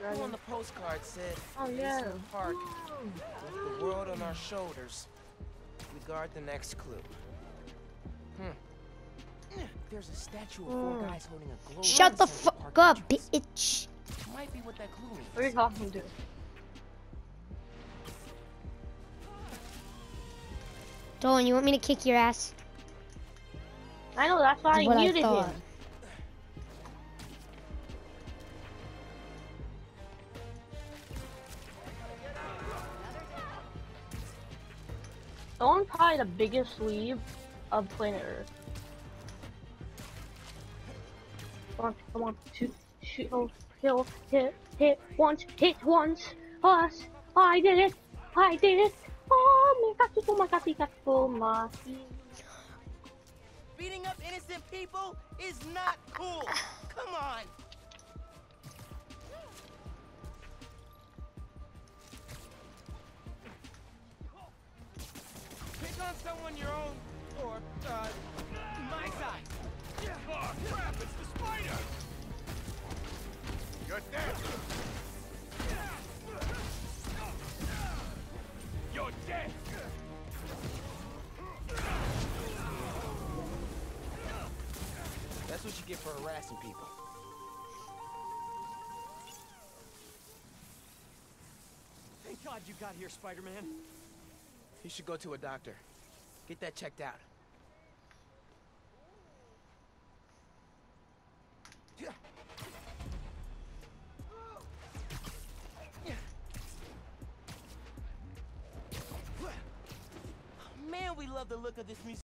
Who on the postcard said, Oh yeah. Eastman Park, with the world on our shoulders, we guard the next clue. Hmm. There's a statue of four Hmm. guys holding a globe. Shut the fuck up, entrance. bitch. Might be what that clue means. What are you talking to? Dolan, you want me to kick your ass? I know that's why Is I what I muted thought. him. Someone probably the biggest sleeve of planet Earth. Shoot, oh, kill, hit, hit once, hit once, us, I did it, I did it, oh oh Beating up innocent people is not cool. Come on. Pick on someone your own, or, uh, my size. Oh, crap, it's the spider! You're dead! You're dead! That's what you get for harassing people. Thank God you got here, Spider-Man. You should go to a doctor. Get that checked out. Man, we love the look of this museum.